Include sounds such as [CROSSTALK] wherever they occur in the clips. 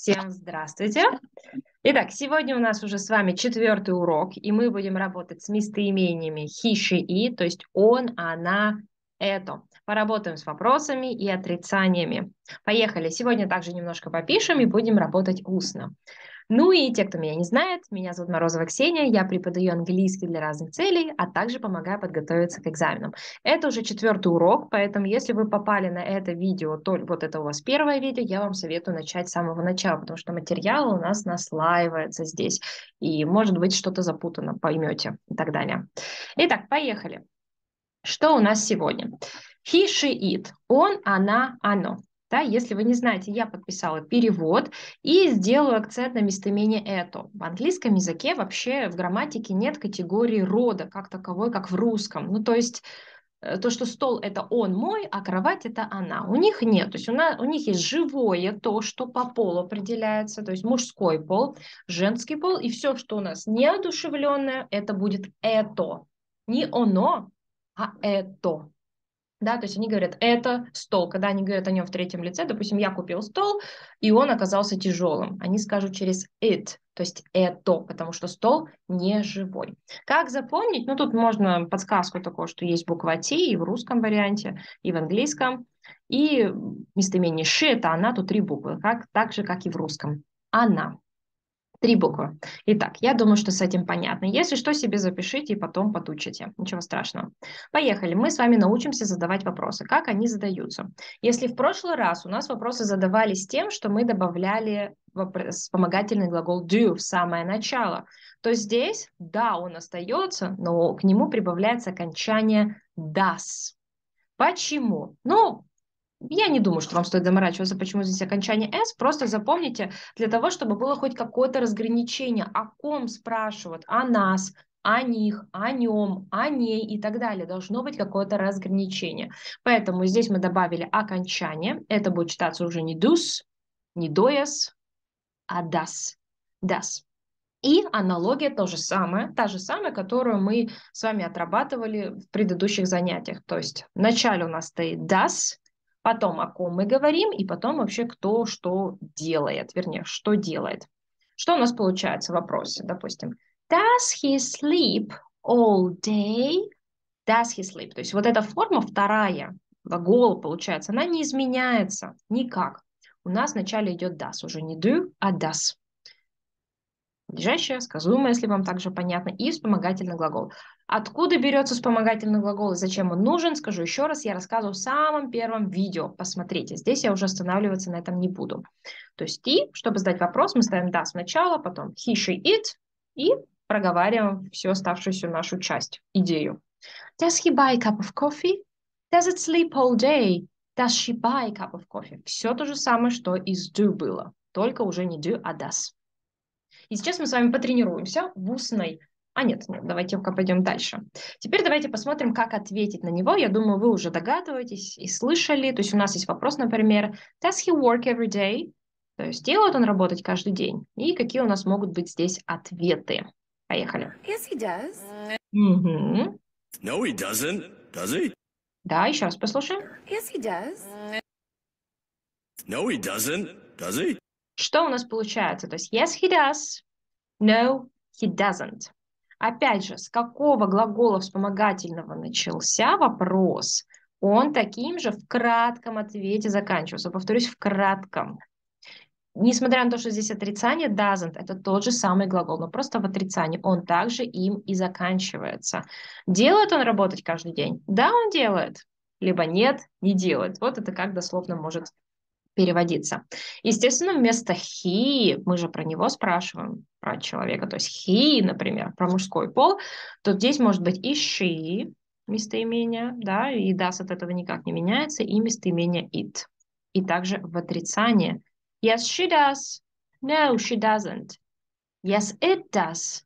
Всем здравствуйте! Итак, сегодня у нас уже с вами четвертый урок, и мы будем работать с местоимениями she, и, то есть он, она, это. Поработаем с вопросами и отрицаниями. Поехали! Сегодня также немножко попишем и будем работать устно. Ну и те, кто меня не знает, меня зовут Морозова Ксения, я преподаю английский для разных целей, а также помогаю подготовиться к экзаменам. Это уже четвертый урок, поэтому если вы попали на это видео, то вот это у вас первое видео, я вам советую начать с самого начала, потому что материал у нас наслаивается здесь, и может быть что-то запутано, поймете и так далее. Итак, поехали. Что у нас сегодня? He, she, it. Он, она, оно. Да, если вы не знаете, я подписала перевод и сделаю акцент на местоимение «это». В английском языке вообще в грамматике нет категории рода как таковой, как в русском. Ну, то есть э, то, что стол это он мой, а кровать это она. У них нет. То есть у, нас, у них есть живое то, что по полу определяется, то есть мужской пол, женский пол, и все, что у нас неодушевленное, это будет это. Не оно, а это. Да, то есть они говорят, это стол. Когда они говорят о нем в третьем лице, допустим, я купил стол, и он оказался тяжелым. Они скажут через it, то есть это, потому что стол не живой. Как запомнить? Ну, тут можно подсказку такого, что есть буква T и в русском варианте, и в английском. И местоимение she – это она, тут три буквы, как, так же, как и в русском. Она. Три буквы. Итак, я думаю, что с этим понятно. Если что, себе запишите и потом подучите. Ничего страшного. Поехали. Мы с вами научимся задавать вопросы. Как они задаются? Если в прошлый раз у нас вопросы задавались тем, что мы добавляли вспомогательный глагол do в самое начало, то здесь, да, он остается, но к нему прибавляется окончание does. Почему? Ну, я не думаю, что вам стоит заморачиваться, почему здесь окончание «с». Просто запомните, для того, чтобы было хоть какое-то разграничение, о ком спрашивают, о нас, о них, о нем, о ней и так далее. Должно быть какое-то разграничение. Поэтому здесь мы добавили окончание. Это будет читаться уже не «дус», не «дояс», а «дас». «Дас». И аналогия то же самое, та же самая, которую мы с вами отрабатывали в предыдущих занятиях. То есть вначале у нас стоит das, потом о ком мы говорим, и потом вообще кто что делает, вернее, что делает. Что у нас получается в вопросе, допустим? Does he sleep all day? Does he sleep? То есть вот эта форма вторая, глагола получается, она не изменяется никак. У нас вначале идет does, уже не do, а does. Надлежащее, сказуемое, если вам также понятно, и вспомогательный глагол. Откуда берется вспомогательный глагол и зачем он нужен, скажу еще раз, я рассказываю в самом первом видео. Посмотрите, здесь я уже останавливаться на этом не буду. То есть и, чтобы задать вопрос, мы ставим да сначала, потом he, she, it, и проговариваем всю оставшуюся нашу часть, идею. Does he buy a cup of coffee? Does it sleep all day? Does she buy a cup of coffee? Все то же самое, что из do было, только уже не do, а does. И сейчас мы с вами потренируемся в устной а нет, нет, давайте пока пойдем дальше. Теперь давайте посмотрим, как ответить на него. Я думаю, вы уже догадываетесь и слышали. То есть у нас есть вопрос, например, does he work every day? То есть делает он работать каждый день? И какие у нас могут быть здесь ответы? Поехали. Yes, he does. Угу. No, he doesn't, does he? Да, еще раз послушаем. Yes, he does. No, he doesn't, does he? Что у нас получается? То есть yes, he does. No, he doesn't. Опять же, с какого глагола вспомогательного начался вопрос, он таким же в кратком ответе заканчивался. Повторюсь, в кратком. Несмотря на то, что здесь отрицание doesn't, это тот же самый глагол, но просто в отрицании он также им и заканчивается. Делает он работать каждый день? Да, он делает. Либо нет, не делает. Вот это как дословно может переводиться. Естественно, вместо he, мы же про него спрашиваем, про человека, то есть he, например, про мужской пол, то здесь может быть и she, местоимение, да, и does от этого никак не меняется, и местоимение it. И также в отрицание. Yes, she does. No, she doesn't. Yes, it does.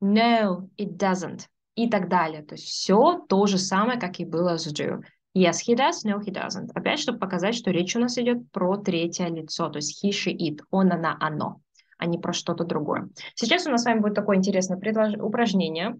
No, it doesn't. И так далее. То есть все то же самое, как и было с do. Yes, he does. No, he doesn't. Опять, чтобы показать, что речь у нас идет про третье лицо, то есть he, she, it. Он, она, оно, а не про что-то другое. Сейчас у нас с вами будет такое интересное предлож... упражнение.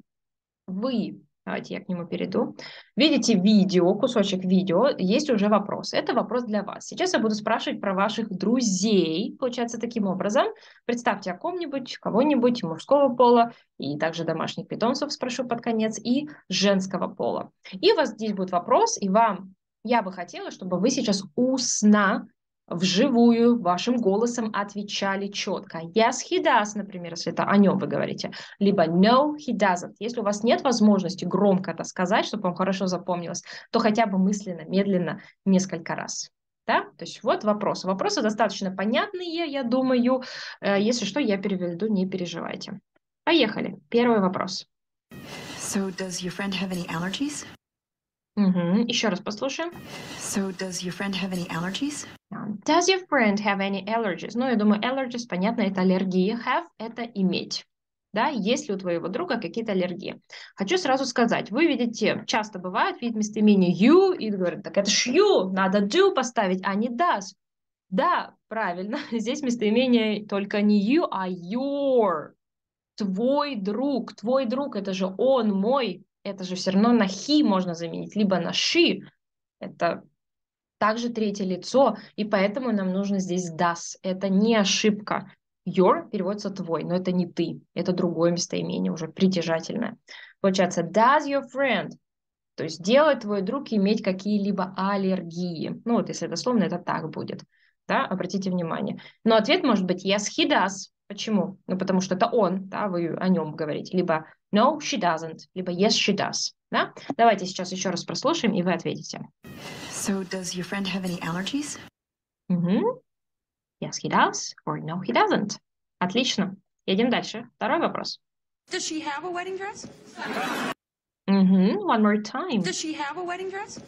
Вы Давайте я к нему перейду. Видите видео, кусочек видео, есть уже вопрос. Это вопрос для вас. Сейчас я буду спрашивать про ваших друзей. Получается таким образом. Представьте о ком-нибудь, кого-нибудь мужского пола, и также домашних питомцев спрошу под конец, и женского пола. И у вас здесь будет вопрос, и вам я бы хотела, чтобы вы сейчас устно вживую вашим голосом отвечали четко. Yes, he does, например, если это о нем вы говорите. Либо no, he doesn't. Если у вас нет возможности громко это сказать, чтобы вам хорошо запомнилось, то хотя бы мысленно, медленно, несколько раз. Да? То есть вот вопросы. Вопросы достаточно понятные, я думаю. Э, если что, я переведу, не переживайте. Поехали. Первый вопрос. So, does your friend have any allergies? Угу. Еще раз послушаем. So, does your friend have any allergies? Does your friend have any allergies? Ну, я думаю, allergies, понятно, это аллергия. Have – это иметь. Да, есть ли у твоего друга какие-то аллергии? Хочу сразу сказать, вы видите, часто бывает, видит местоимение you и говорят, так это ж you, надо do поставить, а не does. Да, правильно, [LAUGHS] здесь местоимение только не you, а your. Твой друг, твой друг, это же он, мой, это же все равно на he можно заменить, либо на she. Это также третье лицо, и поэтому нам нужно здесь does. Это не ошибка. Your переводится твой, но это не ты, это другое местоимение, уже притяжательное. Получается, does your friend, то есть делает твой друг иметь какие-либо аллергии. Ну вот если дословно, это так будет. Да, обратите внимание. Но ответ может быть yes, he does. Почему? Ну потому что это он, да, вы о нем говорите. Либо no, she doesn't, либо yes, she does. Да? Давайте сейчас еще раз прослушаем, и вы ответите. So, does your friend have any allergies? Угу. Yes, he does, or no, he doesn't. Отлично. Едем дальше. Второй вопрос. Does she have a wedding dress? Угу. One more time. Does she have a wedding dress?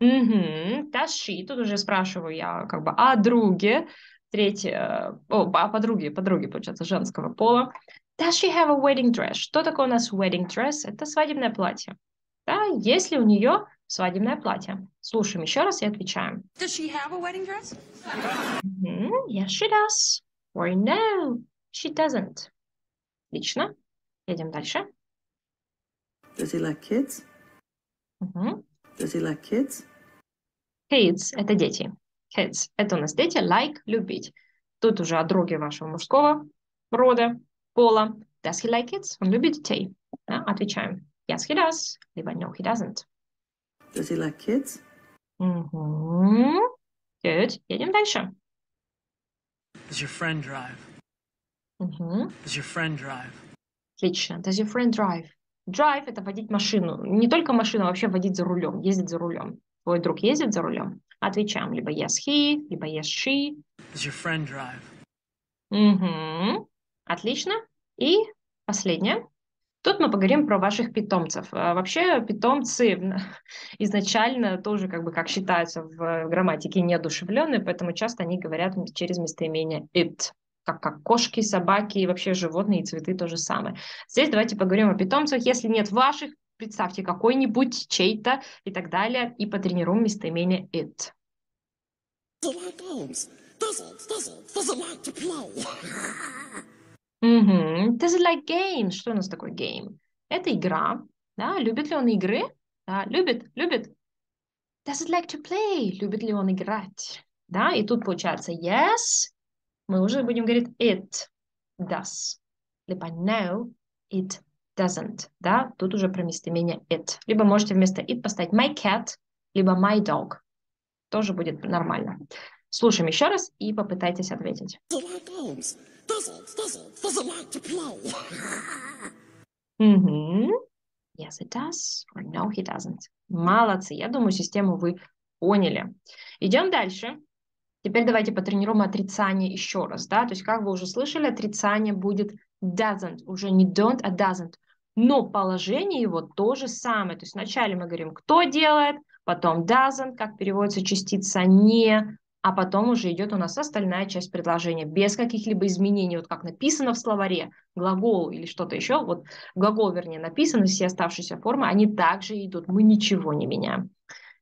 Угу. Does she? Тут уже спрашиваю я как бы о друге. Третье, о, о подруге, подруге, получается, женского пола. Does she have a wedding dress? Что такое у нас wedding dress? Это свадебное платье. Да, если у нее свадебное платье. Слушаем еще раз и отвечаем. Does she have a wedding dress? Mm-hmm. Yes, she does. Or no, she doesn't. Отлично. Едем дальше. Does he like kids? Угу. Does he like kids? Kids – это дети. Kids – это у нас дети, like – любить. Тут уже о друге вашего мужского рода, пола. Does he like kids? Он любит детей. Да? Отвечаем. Yes, he does. Либо no, he doesn't. Does he like kids? Угу. Good. Едем дальше. Does your friend drive? Угу. Does your friend drive? Отлично. Does your friend drive? Drive – это водить машину. Не только машину, а вообще водить за рулем, ездить за рулем. Твой друг ездит за рулем? Отвечаем либо yes, he, либо yes, she. Does your friend drive? Угу. Отлично. И последнее. Тут мы поговорим про ваших питомцев. А Вообще питомцы [LAUGHS] изначально тоже как бы как считаются в грамматике неодушевленные, поэтому часто они говорят через местоимение it, как, как кошки, собаки и вообще животные и цветы то же самое. Здесь давайте поговорим о питомцах. Если нет ваших, представьте какой-нибудь, чей-то и так далее, и потренируем местоимение it. Угу. Does it like [LAUGHS] games? Что у нас такое game? Это игра. Да? Любит ли он игры? Да, любит, любит. Does it like to play? Любит ли он играть? Да, и тут получается yes. Мы уже будем говорить it does. Либо no, it doesn't. Да, тут уже про местоимение it. Либо можете вместо it поставить my cat, либо my dog. Тоже будет нормально. Слушаем еще раз и попытайтесь ответить. Угу. Yes, it does. Or no, he doesn't. Молодцы. Я думаю, систему вы поняли. Идем дальше. Теперь давайте потренируем отрицание еще раз. Да? То есть, как вы уже слышали, отрицание будет doesn't. Уже не don't, а doesn't. Но положение его то же самое. То есть вначале мы говорим, кто делает, потом doesn't, как переводится частица не, а потом уже идет у нас остальная часть предложения без каких-либо изменений, вот как написано в словаре, глагол или что-то еще, вот глагол, вернее, написано, все оставшиеся формы, они также идут, мы ничего не меняем.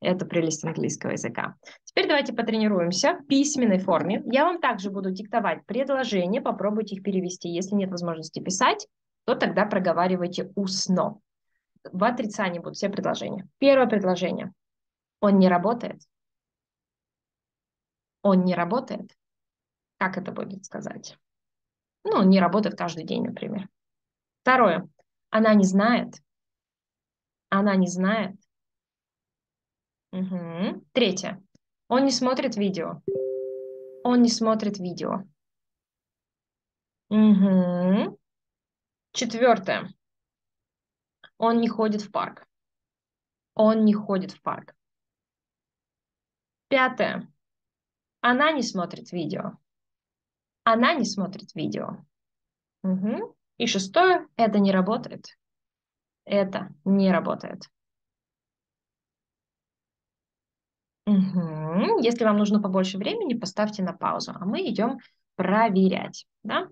Это прелесть английского языка. Теперь давайте потренируемся в письменной форме. Я вам также буду диктовать предложения, попробуйте их перевести. Если нет возможности писать, то тогда проговаривайте устно. в отрицании будут все предложения. Первое предложение. Он не работает. Он не работает. Как это будет сказать? Ну, он не работает каждый день, например. Второе. Она не знает. Она не знает. Угу. Третье. Он не смотрит видео. Он не смотрит видео. Угу. Четвертое. Он не ходит в парк. Он не ходит в парк. Пятое. Она не смотрит видео. Она не смотрит видео. Угу. И шестое. Это не работает. Это не работает. Угу. Если вам нужно побольше времени, поставьте на паузу, а мы идем проверять. Да?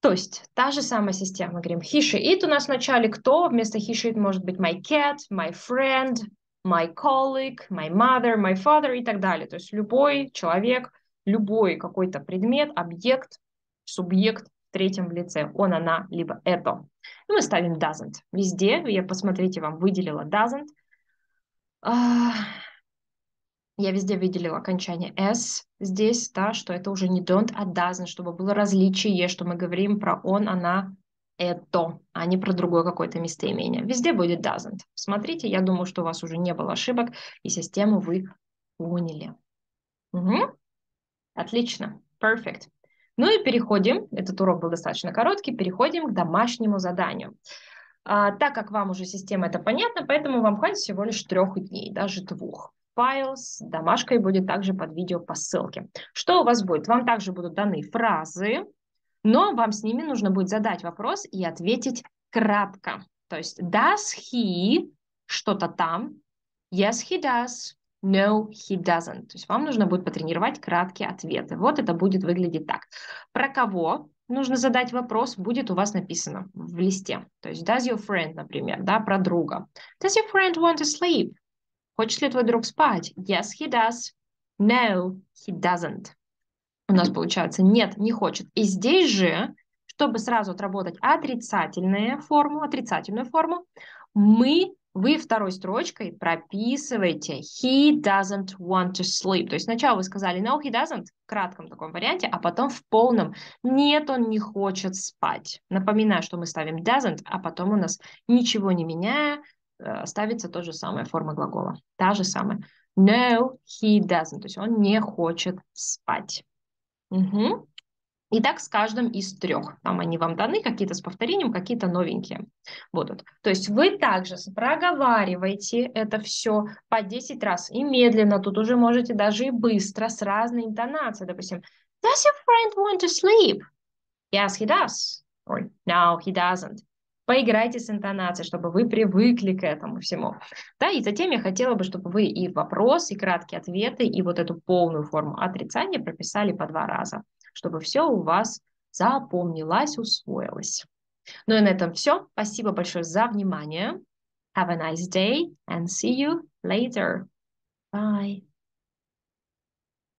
То есть та же самая система. Мы говорим he, she, it у нас в начале кто? Вместо he, she, it может быть my cat, my friend, my colleague, my mother, my father и так далее. То есть любой человек, любой какой-то предмет, объект, субъект в третьем лице. Он, она, либо это. И мы ставим doesn't. Везде, я посмотрите, вам выделила doesn't. Я везде выделила окончание s здесь, да, что это уже не don't, а doesn't, чтобы было различие, что мы говорим про он, она, это, а не про другое какое-то местоимение. Везде будет doesn't. Смотрите, я думаю, что у вас уже не было ошибок, и систему вы поняли. Угу. Отлично. Perfect. Ну и переходим, этот урок был достаточно короткий, переходим к домашнему заданию. А, так как вам уже система это понятна, поэтому вам хватит всего лишь трех дней, даже двух. Files, домашкой будет также под видео по ссылке. Что у вас будет? Вам также будут даны фразы, но вам с ними нужно будет задать вопрос и ответить кратко. То есть does he что-то там? Yes, he does. No, he doesn't. То есть вам нужно будет потренировать краткие ответы. Вот это будет выглядеть так. Про кого нужно задать вопрос, будет у вас написано в листе. То есть does your friend, например, да, про друга. Does your friend want to sleep? Хочет ли твой друг спать? Yes, he does. No, he doesn't. У нас получается нет, не хочет. И здесь же, чтобы сразу отработать отрицательную форму, отрицательную форму, мы, вы второй строчкой прописываете he doesn't want to sleep. То есть сначала вы сказали no, he doesn't в кратком таком варианте, а потом в полном нет, он не хочет спать. Напоминаю, что мы ставим doesn't, а потом у нас ничего не меняя, Э, ставится та же самая форма глагола. Та же самая. No, he doesn't. То есть он не хочет спать. Угу. И так с каждым из трех. Там они вам даны, какие-то с повторением, какие-то новенькие будут. То есть вы также проговариваете это все по 10 раз и медленно. Тут уже можете даже и быстро, с разной интонацией. Допустим, Does your friend want to sleep? Yes, he does. Or no, he doesn't. Поиграйте с интонацией, чтобы вы привыкли к этому всему. Да, и затем я хотела бы, чтобы вы и вопрос, и краткие ответы, и вот эту полную форму отрицания прописали по два раза, чтобы все у вас запомнилось, усвоилось. Ну и на этом все. Спасибо большое за внимание. Have a nice day and see you later. Bye.